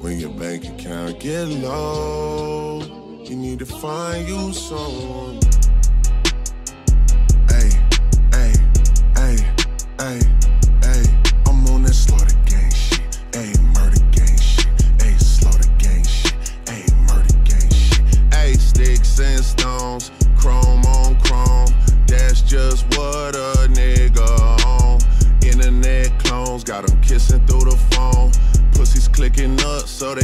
When your bank account get low, you need to find you someone. Hey, hey, hey, hey, hey. I'm on that slaughter gang shit. Hey, murder gang shit. Hey, slaughter gang shit. Hey, murder gang shit. Hey, sticks and stones, chrome on chrome. That's just what a nigga on. Internet clones got 'em kissing through the phone. Up so they